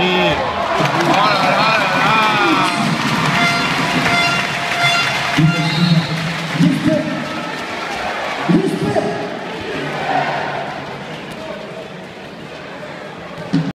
พี่อ๋อเหร